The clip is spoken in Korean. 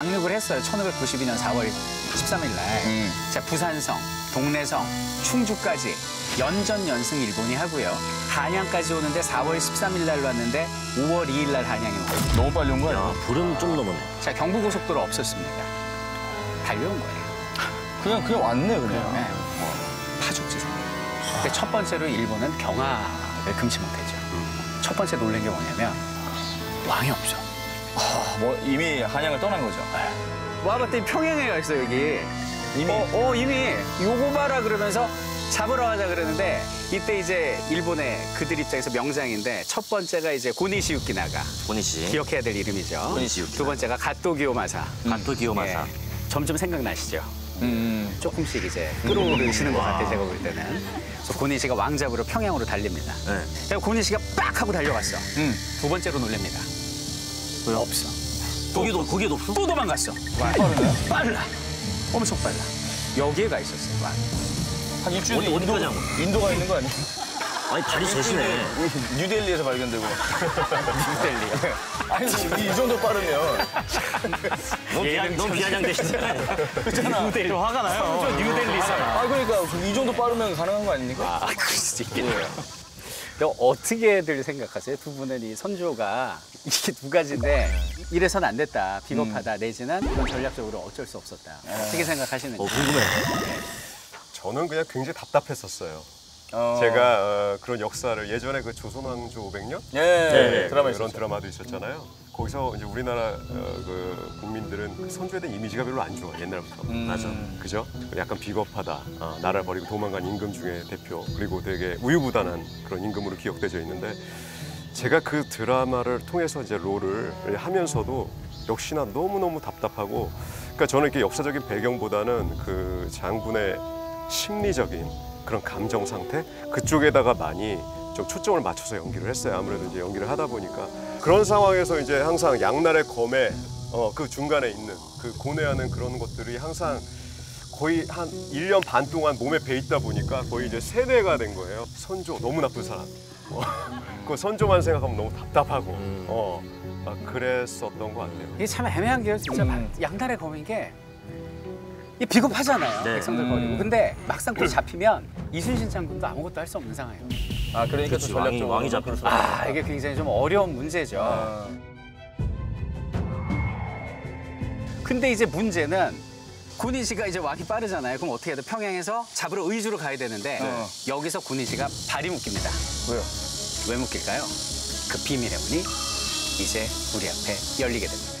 상륙을 했어요. 1592년 4월 13일 날. 음. 자, 부산성, 동래성, 충주까지 연전 연승 일본이 하고요. 한양까지 오는데 4월 13일 날 왔는데 5월 2일 날 한양이 오고. 너무 빨리 온거 야, 아니야? 불은 좀 넘었네. 자, 경부고속도로 없었습니다. 달려온 거예요. 그냥 그냥 왔네 그냥. 네. 파죽지세. 근데 첫 번째로 일본은 경화를 금치 못했죠. 첫 번째 놀란 게 뭐냐면 왕이 없어. 아, 뭐 이미 한양을 떠난 거죠. 와 봤더니 평양에 가 있어 여기. 이미 어, 어, 이미 요거 봐라 그러면서 잡으러 가자 그러는데 이때 이제 일본의 그들 입장에서 명장인데 첫 번째가 이제 고니시 유키나가 씨. 기억해야 될 이름이죠. 고니시 유키나가. 두 번째가 가토 기요마사. 간토 기요마사. 예. 점점 생각나시죠? 음. 조금씩 이제 끌어오르시는 것 같아요, 제가 볼 때는. 그래서 고니시가 왕잡으로 평양으로 달립니다. 네. 그래서 고니시가 빡 하고 달려갔어. 음. 두 번째로 놀랍니다. 왜요? 없어. 거기도 거기도 없어? 또 도망갔어. 와, 빠르네. 빨라. 엄청 빨라. 여기에 가 있었어요. 와. 한 일주일 어디- 인도, 어디까지 한 인도가 있는 거 아니야? 아니 발이 제시네. 우리 뉴델리에서 발견되고. 뉴델리. 아니 이, 이 정도 빠르면 넌 비아냥. 그렇잖아. 뉴델리 화가 나요. 저 뉴델리서. 아 그러니까 이 정도 빠르면 가능한 거 아닙니까? 아, 그럴 수도 있겠네요. 어떻게들 생각하세요? 두 분은 이 선조가 이게 두 가지인데 이래선 안 됐다, 비겁하다, 내지는 이건 전략적으로 어쩔 수 없었다. 어떻게 생각하시는지. 어 궁금해. 저는 그냥 굉장히 답답했었어요. 어. 제가 어, 그런 역사를 예전에 그 조선왕조 500년 예, 네, 드라마 그런 있었죠. 드라마도 있었잖아요. 거기서 이제 우리나라 어, 그 국민들은 그 선조에 대한 이미지가 별로 안 좋아 옛날부터. 음. 맞아. 그죠? 약간 비겁하다. 어, 나라를 버리고 도망간 임금 중에 대표. 그리고 되게 우유부단한 그런 임금으로 기억되져 있는데 제가 그 드라마를 통해서 이제 롤을 하면서도 역시나 너무너무 답답하고 그러니까 저는 이렇게 역사적인 배경보다는 그 장군의 심리적인 그런 감정 상태 그쪽에다가 많이 좀 초점을 맞춰서 연기를 했어요. 아무래도 이제 연기를 하다 보니까 그런 상황에서 이제 항상 양날의 검에 어, 그 중간에 있는 그 고뇌하는 그런 것들이 항상 거의 한 1년 반 동안 몸에 배 있다 보니까 거의 이제 세뇌가 된 거예요. 선조 너무 나쁜 사람. 어, 그 선조만 생각하면 너무 답답하고 어, 아, 그랬었던 것 같아요. 이게 참 애매한 게요, 진짜 음. 양날의 검인 게. 이 비겁하잖아요, 네. 백성들 음. 버리고. 근데 막상 또 잡히면 이순신 장군도 아무것도 할 수 없는 상황이에요. 아 그러니까 그치, 또 왕이- 전략적으로 왕이 잡힐 수 아, 이게 굉장히 좀 어려운 문제죠. 아. 근데 이제 문제는 군인씨가 이제 왕이 빠르잖아요. 그럼 어떻게 해야 돼? 평양에서 잡으러 의주로 가야 되는데 어. 여기서 군인씨가 발이 묶입니다. 왜요? 왜 묶일까요? 그 비밀의 문이 이제 우리 앞에 열리게 됩니다.